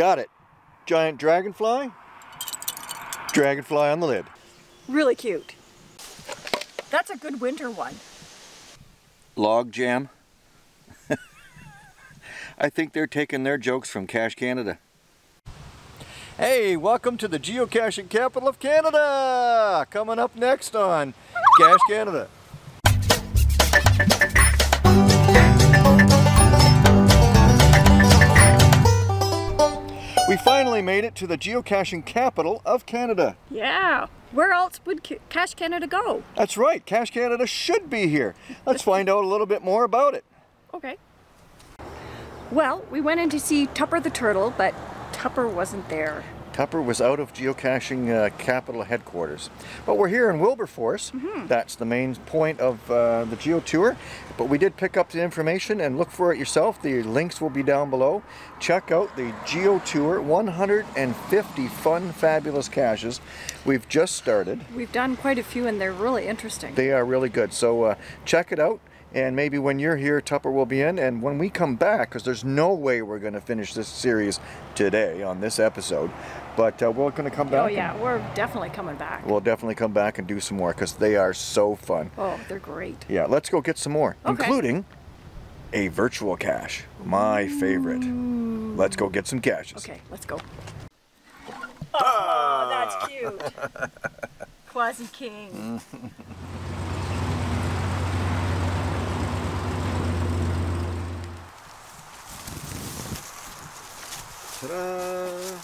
Got it. Giant dragonfly. Dragonfly on the lid. Really cute. That's a good winter one. Log jam. I think they're taking their jokes from Cache Canada. Hey, welcome to the geocaching capital of Canada! Coming up next on Cache Canada. We finally made it to the geocaching capital of Canada. Yeah. Where else would Ca- Cache Canada go? That's right, Cache Canada should be here. Let's find out a little bit more about it. Okay. Well, we went in to see Tupper the turtle, but Tupper wasn't there. Tupper was out of geocaching uh, capital headquarters. But we're here in Wilberforce. That's the main point of uh, the Geo Tour. But we did pick up the information and look for it yourself. The links will be down below. Check out the Geo Tour 150 fun, fabulous caches. We've just started. We've done quite a few and they're really interesting. They are really good. So uh, check it out. And maybe when you're here, Tupper will be in. And when we come back, because there's no way we're going to finish this series today on this episode, but uh, we're going to come back. oh and- yeah, we're definitely coming back. We'll definitely come back and do some more because they are so fun. Oh, they're great. Yeah, let's go get some more, Okay. including a virtual cache, my favorite. Let's go get some caches. Okay, let's go. Oh, that's cute. Quasi King. Ta-da!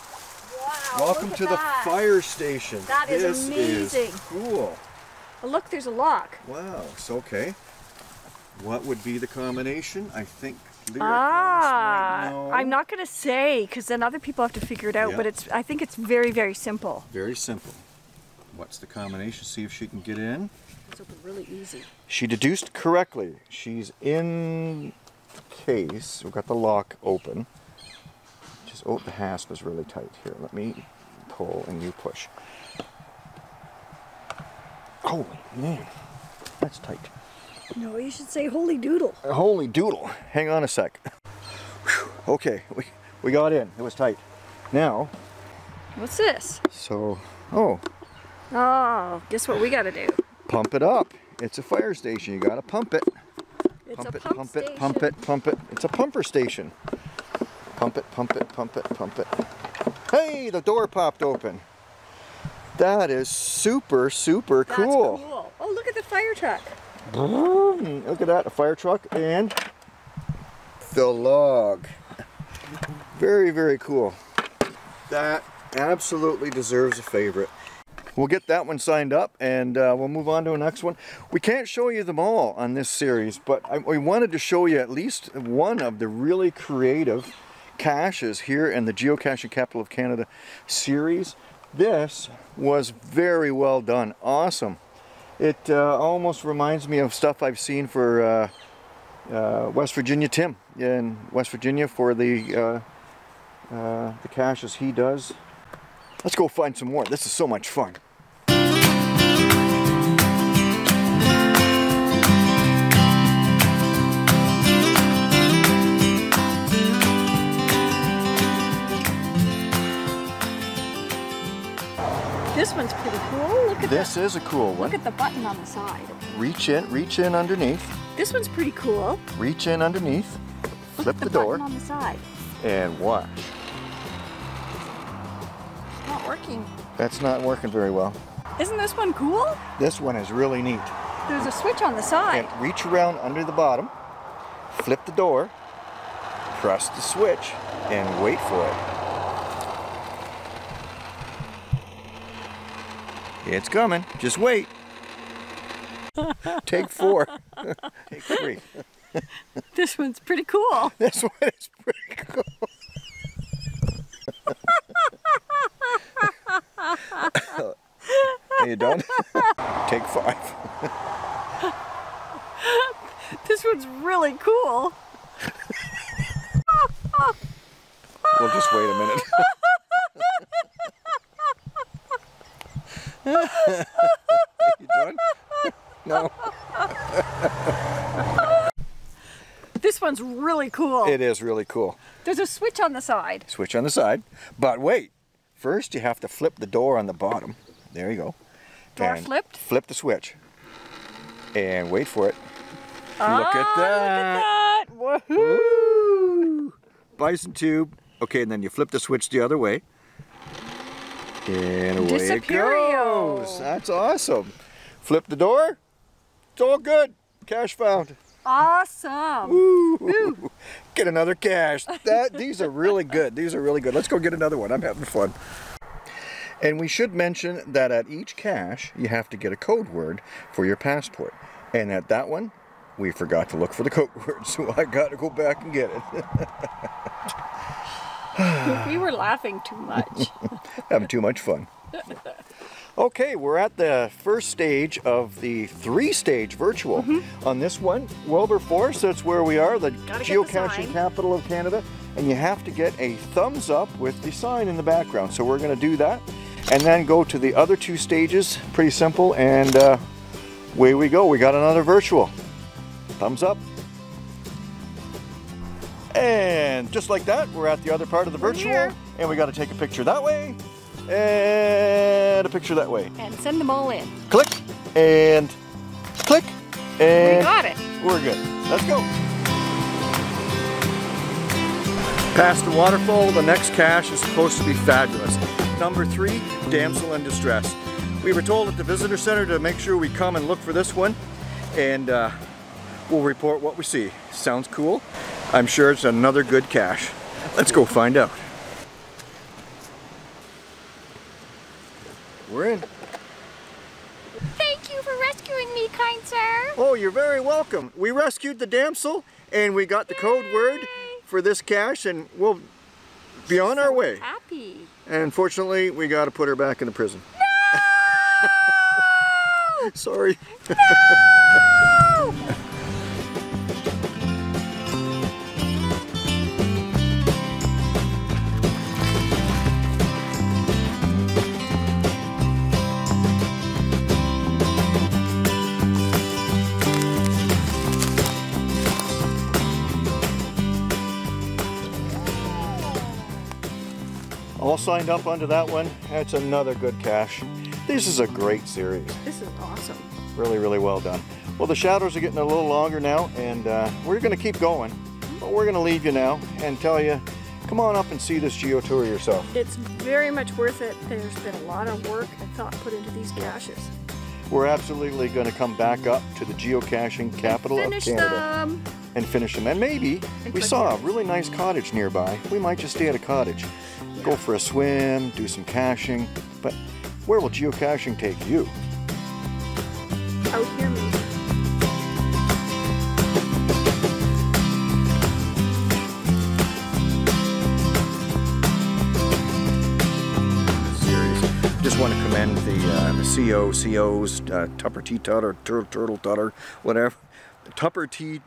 Wow. Welcome to the fire station. That is this amazing. Is cool. Oh, look, there's a lock. Wow. So okay. What would be the combination? I think. Ah. I'm not gonna say because then other people have to figure it out. Yeah. But it's I think it's very very simple. Very simple. What's the combination? See if she can get in. It's open really easy. She deduced correctly. She's in case. We've got the lock open. Oh, the hasp is really tight. Here, let me pull and you push. Holy man, that's tight. No, you should say holy doodle. Uh, Holy doodle. Hang on a sec. Whew. Okay, we, we got in. It was tight. Now, What's this? so, oh, Oh, guess what we gotta do? pump it up. It's a fire station. You gotta pump it. It's pump a it, pump, pump it, pump it, pump it. It's a pumper station. Pump it, pump it, pump it, pump it. Hey, the door popped open. That is super, super That's cool. cool. Oh, look at the fire truck. Vroom. Look at that, a fire truck and the log. Very, very cool. That absolutely deserves a favorite. We'll get that one signed up and uh, we'll move on to the next one. We can't show you them all on this series, but I, we wanted to show you at least one of the really creative caches here in the Geocaching Capital of Canada series. This was very well done. Awesome. It uh, almost reminds me of stuff I've seen for uh, uh, West Virginia Tim in West Virginia for the uh, uh, the caches he does. Let's go find some more. This is so much fun. One's pretty cool. Look at This is a cool one. look at the button on the side. Reach in, reach in underneath, This one's pretty cool. reach in underneath, Look flip the the, door, on the side. and watch. It's not working. That's not working very well. Isn't this one cool? This one is really neat. There's a switch on the side. And reach around under the bottom, flip the door, press the switch, and wait for it. It's coming. Just wait. Take four. Take three. This one's pretty cool. This one is pretty cool. Are you done? Take five. This one's really cool. We'll just wait a minute. you done? No. This one's really cool. It is really cool. There's a switch on the side. Switch on the side. But wait, first you have to flip the door on the bottom. There you go. Door And flipped? Flip the switch. And wait for it. Ah, Look at that. Look at that. Woohoo! Woo! Bison tube. Okay, and then you flip the switch the other way. And away it goes. That's awesome. Flip the door. It's all good. Cache found. Awesome. Woo! Get another cache. That these are really good. These are really good. Let's go get another one. I'm having fun. And we should mention that at each cache, you have to get a code word for your passport. And at that one, we forgot to look for the code word, so I got to go back and get it. we were laughing too much. Having too much fun. Okay, we're at the first stage of the three-stage virtual. On this one, Wilberforce, that's where we are, the Gotta get the geocaching capital of Canada. And you have to get a thumbs up with the sign in the background. So we're gonna do that. And then go to the other two stages, pretty simple, and uh, away we go. We got another virtual. Thumbs up. And just like that, we're at the other part of the We're virtual. here. And we got to take a picture that way and a picture that way. and send them all in. Click and click And We got it. we're good. Let's go. Past the waterfall, the next cache is supposed to be fabulous. Number three, damsel in distress. We were told at the visitor center to make sure we come and look for this one, and uh, we'll report what we see. Sounds cool. I'm sure it's another good cache. Let's go find out. We're in. Thank you for rescuing me, kind sir. Oh, you're very welcome. We rescued the damsel and we got the code word for this cache and we'll be on our way. Happy. And unfortunately, we got to put her back in the prison. No! Sorry. Oh! All signed up onto that one. That's another good cache. This is a great series. This is awesome. Really, really well done. Well, the shadows are getting a little longer now, and uh, we're going to keep going. But we're going to leave you now and tell you, come on up and see this geo tour yourself. It's very much worth it. There's been a lot of work and thought put into these caches. We're absolutely going to come back up to the geocaching capital of Canada. them. and finish them. And maybe And we saw a really nice cottage nearby. We might just stay at a cottage, go for a swim, do some caching. But where will geocaching take you? Out here, maybe. Just want to commend the, uh, CO, COs, uh, Tupper Tea Tutter, Turtle, Turtle Tutter, whatever. Tupper Tea